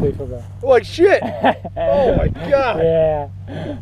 probably forgot. Like shit. oh my god. Yeah.